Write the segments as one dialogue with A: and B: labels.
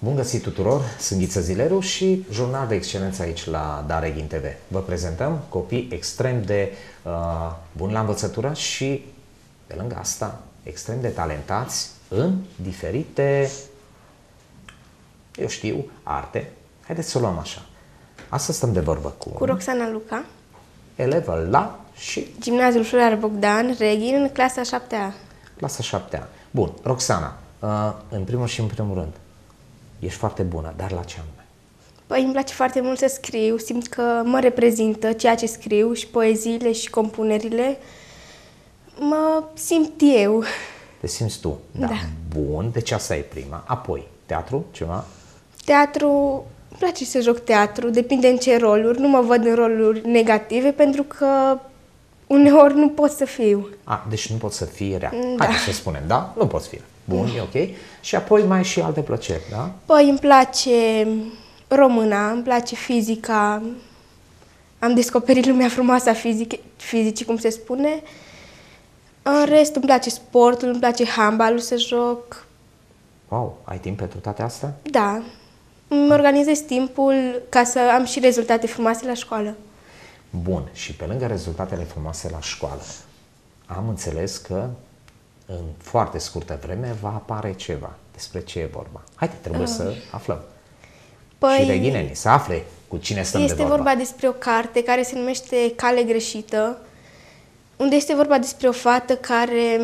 A: Bun găsit tuturor, sunt Ghiță Zileru și jurnal de excelență aici la Dareghin TV. Vă prezentăm copii extrem de uh, buni la învățătură și, pe lângă asta, extrem de talentați în diferite, eu știu, arte. Haideți să o luăm așa. Astăzi stăm de vorbă cu...
B: Cu Roxana Luca,
A: elevă la și
B: Gimnaziul Floreal Bogdan, Reghin, în clasa 7A.
A: clasa 7 Bun, Roxana, uh, în primul și în primul rând, ești foarte bună, dar la ce anume?
B: Păi îmi place foarte mult să scriu, simt că mă reprezintă ceea ce scriu și poeziile și compunerile. Mă simt eu.
A: Te simți tu? Da.
B: Da.
A: Bun, deci asta e prima. Apoi, teatru, ceva?
B: Teatru, îmi place să joc teatru, depinde în ce roluri. Nu mă văd în roluri negative pentru că uneori nu pot să fiu.
A: A, deci nu poți să fii rea.
B: Da.
A: Hai să spunem, da? Nu poți fi rea. Bun, e ok. Și apoi mai ai și alte plăceri, da?
B: Păi îmi place româna, îmi place fizica, am descoperit lumea frumoasă a fizic- fizicii, cum se spune. În rest îmi place sportul, îmi place handbalul să joc.
A: Wow, ai timp pentru toate astea?
B: Da, îmi organizez timpul ca să am și rezultate frumoase la școală.
A: Bun, și pe lângă rezultatele frumoase la școală, am înțeles că în foarte scurtă vreme va apare ceva. Despre ce e vorba? Haide, trebuie să aflăm. și reghinenii, să afle cu cine stăm
B: Este
A: de vorba.
B: vorba despre o carte care se numește Cale greșită, unde este vorba despre o fată care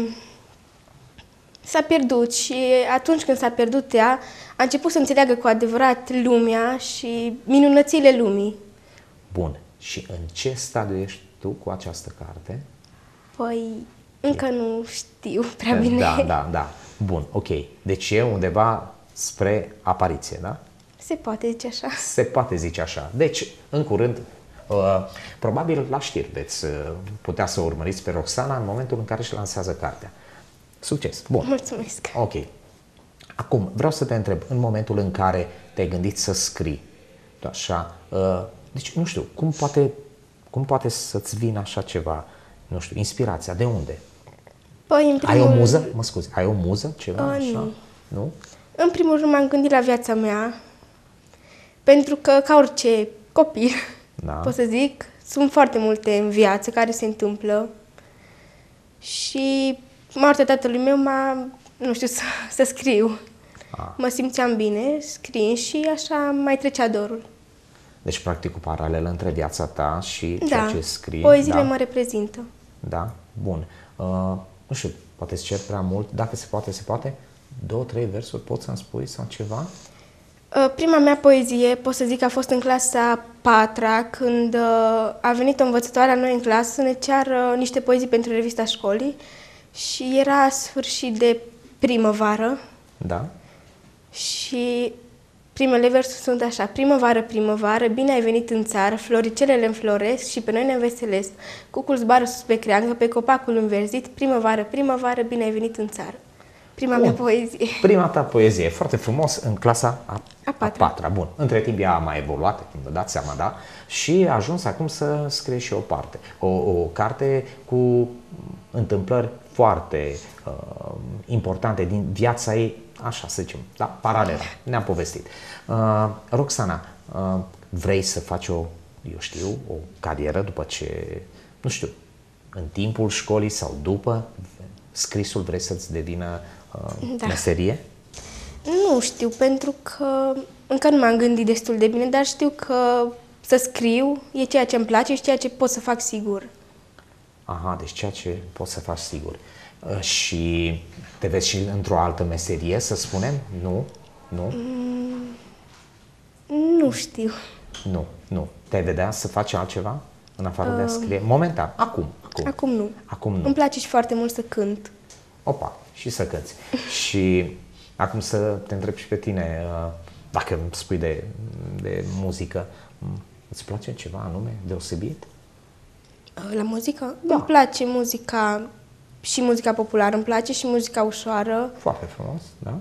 B: s-a pierdut și atunci când s-a pierdut ea, a început să înțeleagă cu adevărat lumea și minunățile lumii.
A: Bun, și în ce stadiu ești tu cu această carte?
B: Păi, încă nu știu prea bine.
A: Da, da, da. Bun, ok. Deci e undeva spre apariție, da?
B: Se poate zice așa.
A: Se poate zice așa. Deci, în curând, uh, probabil la știri veți uh, putea să o urmăriți pe Roxana în momentul în care își lansează cartea. Succes! Bun.
B: Mulțumesc.
A: Ok. Acum, vreau să te întreb, în momentul în care te-ai gândit să scrii, tu așa, uh, deci, nu știu, cum poate, cum poate să-ți vină așa ceva, nu știu, inspirația, de unde?
B: Păi, în
A: Ai
B: primul,
A: o muză? Mă scuzi, ai o muză, ceva
B: Uh,
A: așa?
B: nu.
A: Nu?
B: În primul rând m-am gândit la viața mea, pentru că, ca orice copil,
A: Da.
B: pot să zic, sunt foarte multe în viață care se întâmplă și moartea tatălui meu m-a, nu știu, să, să scriu.
A: Ah.
B: Mă simțeam bine, scriind și așa mai trecea dorul.
A: Deci, practic, o paralelă între viața ta și ceea
B: da,
A: ce scrii.
B: poeziile
A: da?
B: mă reprezintă.
A: Da? Bun. Uh, nu știu, poate îți cer prea mult, dacă se poate, se poate. Două, trei versuri poți să-mi spui sau ceva?
B: Uh, Prima mea poezie, pot să zic, a fost în clasa patra, când uh, a venit o învățătoare a noi în clasă să ne ceară niște poezii pentru revista școlii și era sfârșit de primăvară
A: Da?
B: și primele versuri sunt așa. Primăvară, primăvară, bine ai venit în țară, floricelele înfloresc și pe noi ne înveselesc. Cucul zboară sus pe creangă, pe copacul înverzit, primăvară, primăvară, bine ai venit în țară. Prima mea
A: Bun.
B: poezie.
A: Prima ta poezie, foarte frumos, în clasa a,
B: A patra.
A: A patra. Bun. Între timp ea a mai evoluat, cum vă dați seama, da? Și a ajuns acum să scrie și o parte. O, o carte cu întâmplări foarte uh, importante din viața ei, așa să zicem, da? Paralelă. Ne-am povestit. Uh, Roxana, uh, vrei să faci o, eu știu, o carieră după ce, nu știu, în timpul școlii sau după, scrisul vrei să-ți devină uh,
B: Da.
A: meserie?
B: Nu știu, pentru că încă nu m-am gândit destul de bine, dar știu că să scriu e ceea ce îmi place și ceea ce pot să fac sigur.
A: Aha, deci ceea ce poți să faci sigur. Uh, Și te vezi și într-o altă meserie, să spunem? Nu? Nu?
B: Nu știu.
A: Nu, nu. Te-ai vedea să faci altceva în afară de a scrie? Momentan, acum. Acum,
B: Acum nu.
A: Acum nu.
B: Îmi place și foarte mult să cânt.
A: Opa, și să cânti. și acum să te întreb și pe tine, uh, dacă îmi spui de, de muzică, m, îți place ceva anume deosebit?
B: La muzică?
A: Da.
B: Îmi place muzica și muzica populară, îmi place și muzica ușoară
A: Foarte frumos, da?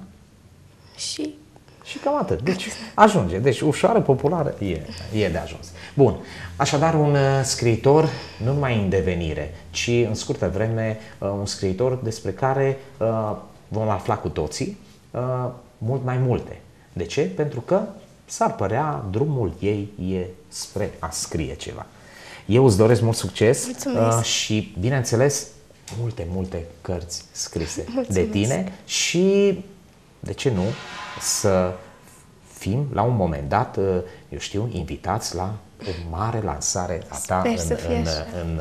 B: și
A: Și cam atât. Deci ajunge. Deci ușoară, populară, e, e de ajuns. Bun. Așadar, un uh, scriitor nu numai în devenire, ci în scurtă vreme uh, un scriitor despre care uh, vom afla cu toții uh, mult mai multe. De ce? Pentru că s-ar părea drumul ei e spre a scrie ceva. Eu îți doresc mult succes
B: Mulțumesc.
A: uh, și, bineînțeles, multe, multe cărți scrise
B: Mulțumesc.
A: de tine și, de ce nu, să fim la un moment dat, uh, eu știu, invitați la o mare lansare a ta
B: Sper
A: în,
B: să fie
A: în,
B: așa.
A: în,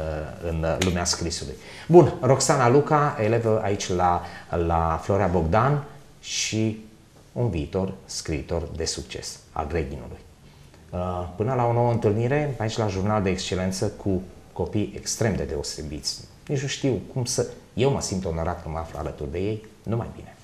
A: în lumea scrisului. Bun, Roxana Luca, elevă aici la, la Florea Bogdan și un viitor scriitor de succes al Reghinului. Uh, Până la o nouă întâlnire aici la Jurnal de Excelență cu copii extrem de deosebiți. Nici nu știu cum să... Eu mă simt onorat că mă aflu alături de ei. Numai bine!